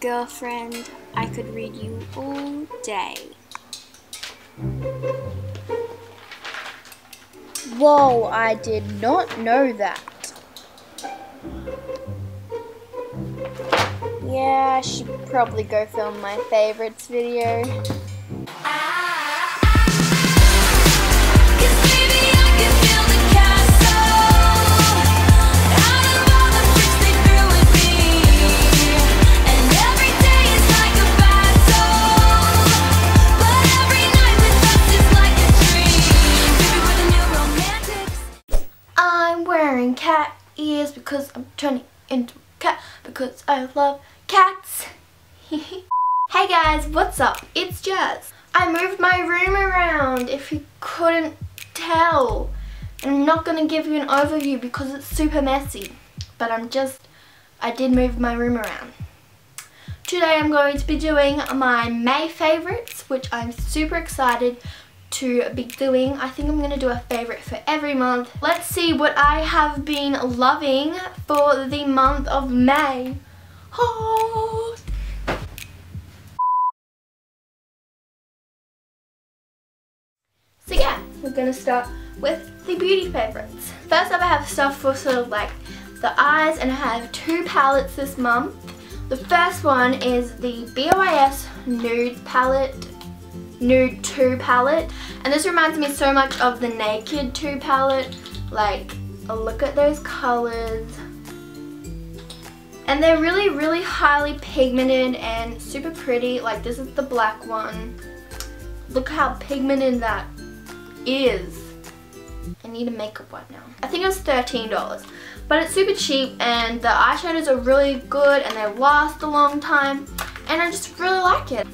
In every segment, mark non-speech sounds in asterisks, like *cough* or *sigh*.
Girlfriend, I could read you all day. Whoa, I did not know that. Yeah, I should probably go film my favorites video. Because I'm turning into a cat because I love cats. *laughs* hey guys, what's up? It's Jazz. I moved my room around if you couldn't tell. And I'm not going to give you an overview because it's super messy. But I'm just, I did move my room around. Today I'm going to be doing my May favorites, which I'm super excited to be doing. I think I'm going to do a favorite for every month. Let's see what I have been loving for the month of May. Oh. So yeah, we're going to start with the beauty favorites. First up I have stuff for sort of like the eyes and I have two palettes this month. The first one is the BOIS Nude Palette Nude 2 palette. And this reminds me so much of the Naked 2 palette. Like, look at those colors. And they're really, really highly pigmented and super pretty. Like, this is the black one. Look how pigmented that is. I need a makeup one now. I think it was $13. But it's super cheap and the eyeshadows are really good and they last a long time. And I just really like it.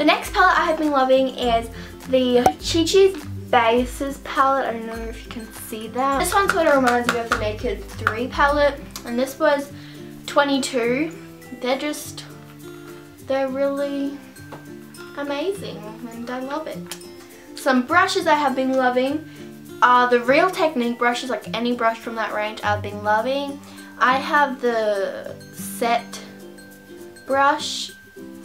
The next palette I have been loving is the Chi Chi's Bases palette. I don't know if you can see that. This one kind of reminds me of the Naked 3 palette. And this was 22. They're just, they're really amazing and I love it. Some brushes I have been loving are the Real Technique brushes, like any brush from that range I've been loving. I have the set brush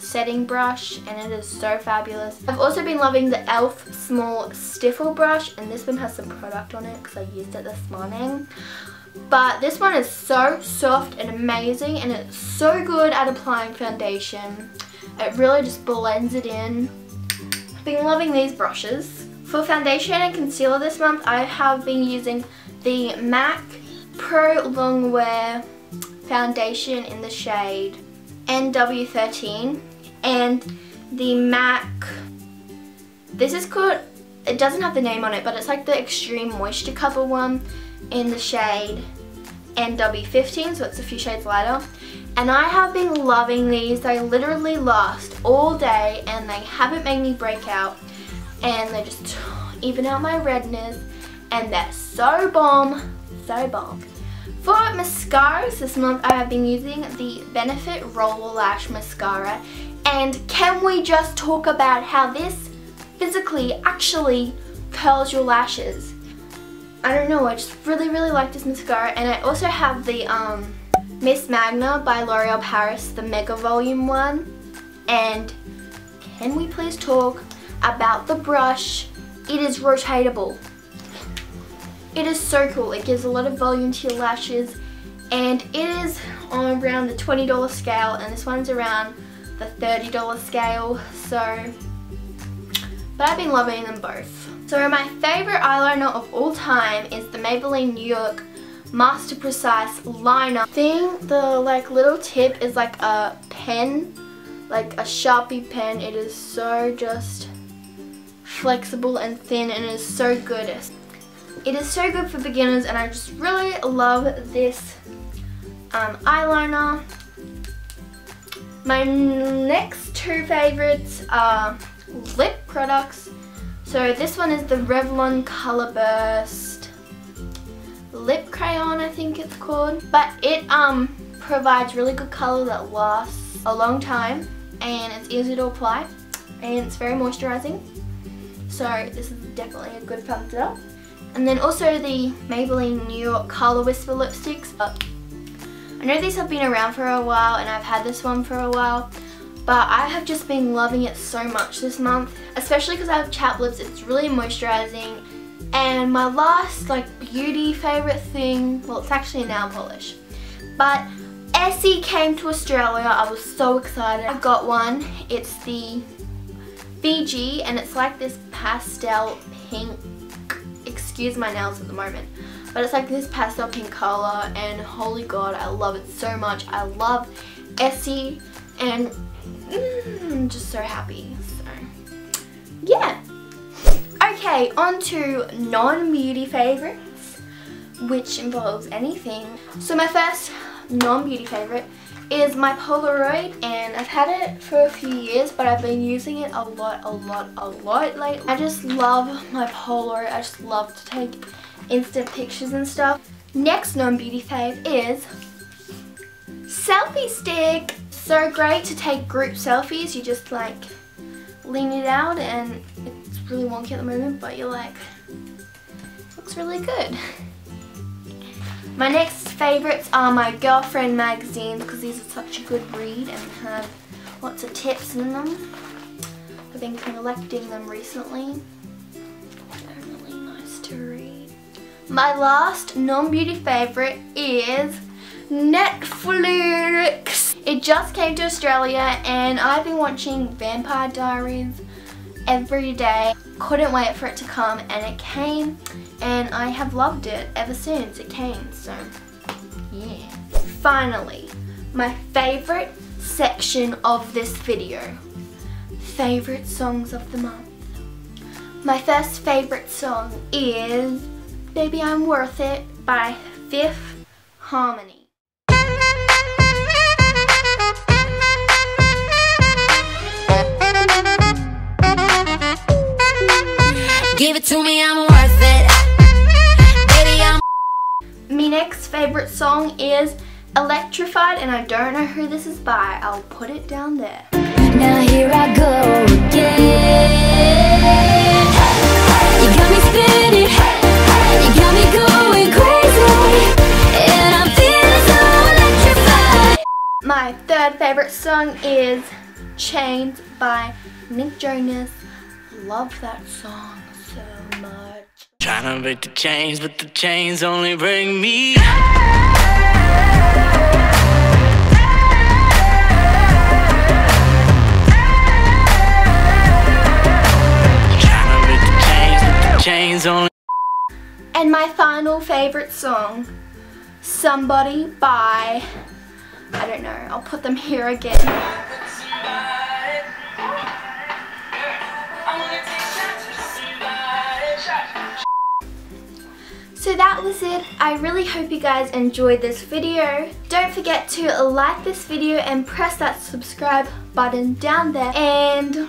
setting brush and it is so fabulous. I've also been loving the e.l.f. small stipple brush and this one has some product on it because I used it this morning. But this one is so soft and amazing and it's so good at applying foundation. It really just blends it in. I've been loving these brushes. For foundation and concealer this month I have been using the MAC Pro Longwear foundation in the shade NW13 and the MAC, this is called, it doesn't have the name on it, but it's like the Extreme Moisture Cover one in the shade NW15, so it's a few shades lighter. And I have been loving these. They literally last all day and they haven't made me break out. And they just even out my redness. And they're so bomb, so bomb. For mascaras this month I have been using the Benefit Roller Lash Mascara and can we just talk about how this physically actually curls your lashes? I don't know, I just really, really like this mascara. And I also have the um, Miss Manga by L'Oreal Paris, the Mega Volume one. And can we please talk about the brush? It is rotatable. It is so cool. It gives a lot of volume to your lashes. And it is on around the $20 scale. And this one's around the $30 scale, so, but I've been loving them both. So my favorite eyeliner of all time is the Maybelline New York Master Precise Liner. Thing, the like little tip is like a pen, like a Sharpie pen. It is so just flexible and thin and it is so good. It is so good for beginners and I just really love this um, eyeliner. My next two favorites are lip products. So this one is the Revlon Color Burst Lip Crayon, I think it's called. But it um provides really good color that lasts a long time and it's easy to apply and it's very moisturizing. So this is definitely a good thumbs up. And then also the Maybelline New York Color Whisper lipsticks. Uh, I know these have been around for a while and I've had this one for a while but I have just been loving it so much this month especially because I have chapped lips. It's really moisturizing. And my last like beauty favorite thing well it's actually a nail polish but Essie came to Australia. I was so excited. I got one. It's the Fiji and it's like this pastel pink excuse my nails at the moment. But it's like this pastel pink color and holy god I love it so much. I love Essie and mm, I'm just so happy so. Yeah. Okay on to non-beauty favorites which involves anything. So my first non-beauty favorite is my Polaroid and I've had it for a few years but I've been using it a lot, a lot, a lot lately. I just love my Polaroid. I just love to take instant pictures and stuff. Next non-beauty fave is selfie stick. So great to take group selfies. You just like lean it out and it's really wonky at the moment but you're like, looks really good. My next favourites are my girlfriend magazines because these are such a good read and have lots of tips in them. I've been collecting them recently. They're really nice to read. My last non-beauty favourite is Netflix. It just came to Australia and I've been watching Vampire Diaries every day. Couldn't wait for it to come and it came and I have loved it ever since it came so yeah. Finally, my favourite section of this video. Favourite songs of the month. My first favourite song is Baby I'm Worth It by Fifth Harmony. Is Electrified and I don't know who this is by. I'll put it down there. Now here I go again. You got me spinning. You got me going crazy. And I'm feeling so electrified. My third favorite song is Chains by Nick Jonas. Love that song so much. Trying to break the chains, but the chains only bring me. And my final favorite song, Somebody by, I don't know, I'll put them here again. So that was it. I really hope you guys enjoyed this video. Don't forget to like this video and press that subscribe button down there. And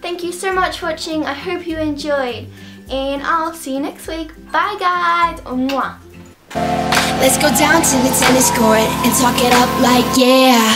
thank you so much for watching. I hope you enjoyed. And I'll see you next week. Bye guys. Mwah. Let's go down to the tennis court and talk it up like yeah.